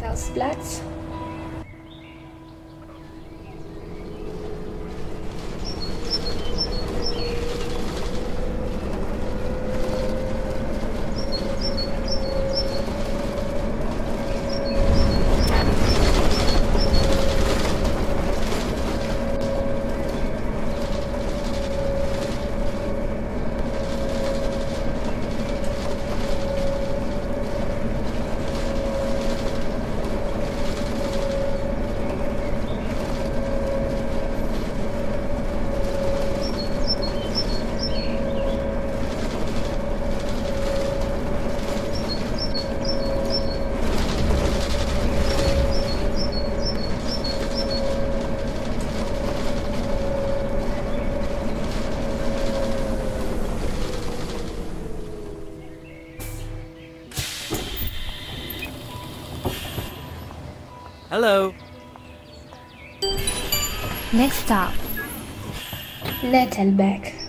Gastplatz Hello. Next stop. Nettelbeck.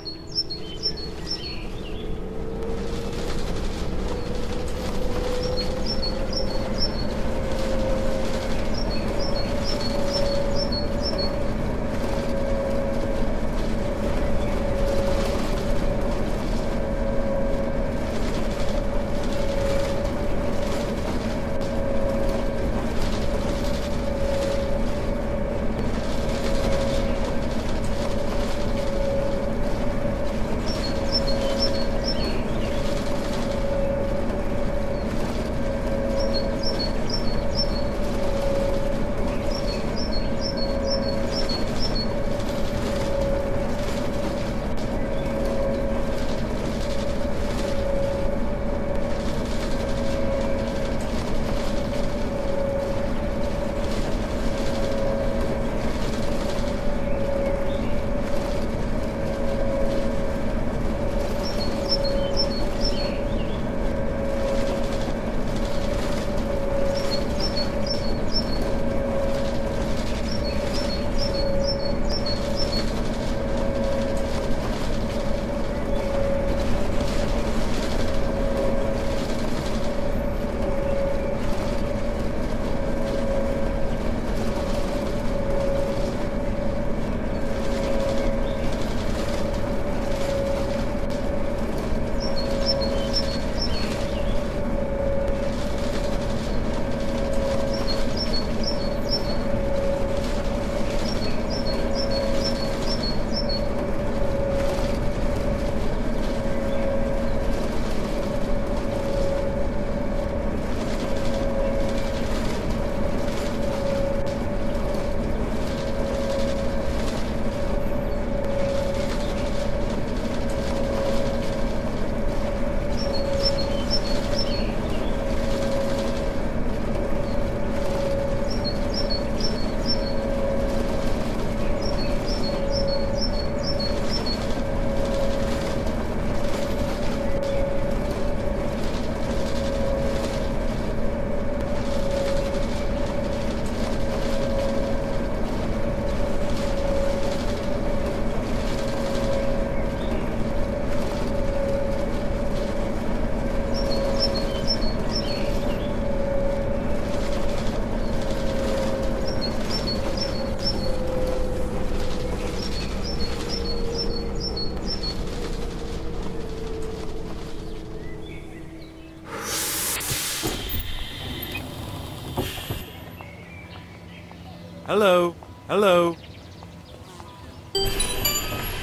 Hello. Hello.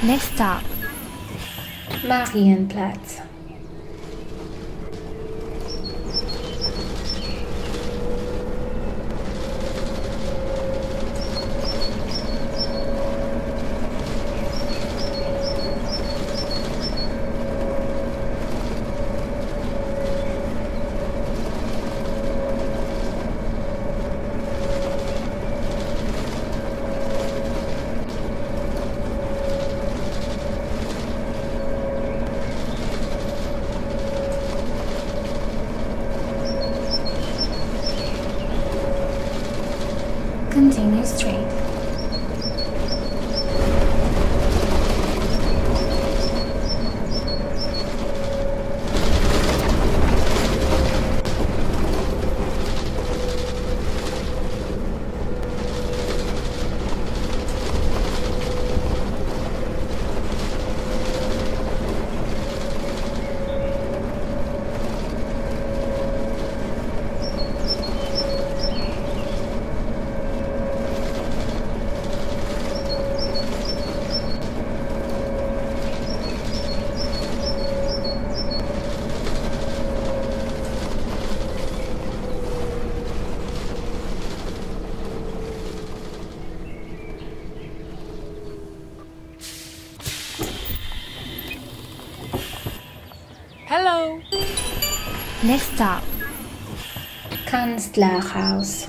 Next stop. Marienplatz. Continue straight. Hello. Next stop. Kanzlerhaus.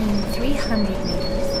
In 300 meters.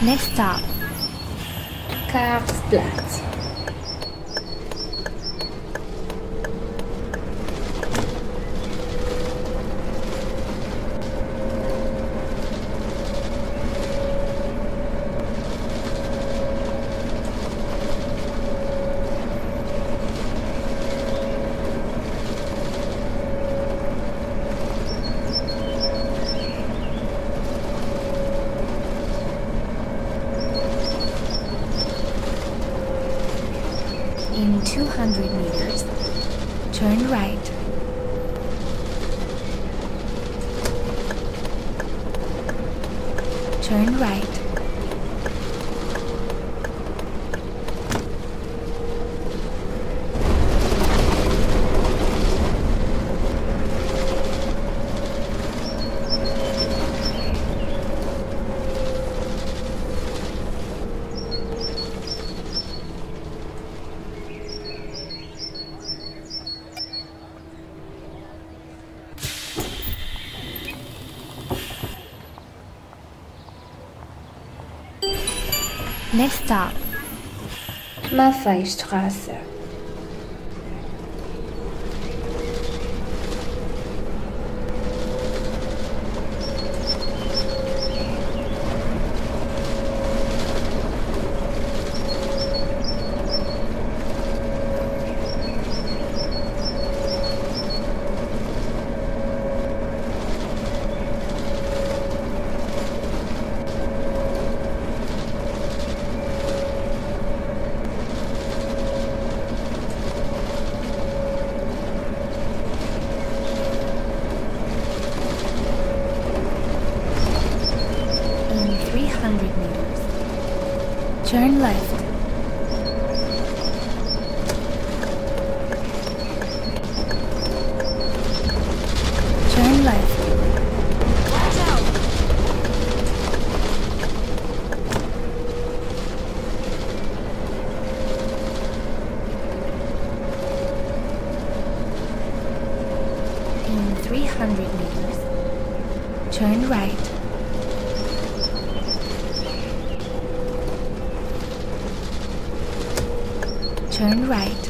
Next stop. Karlsplatz. In 200 meters. Turn right. Turn right. Next stop. Maffeistraße. In 300 meters. Turn left. Turn left. In 300 meters. Turn right. Turn right.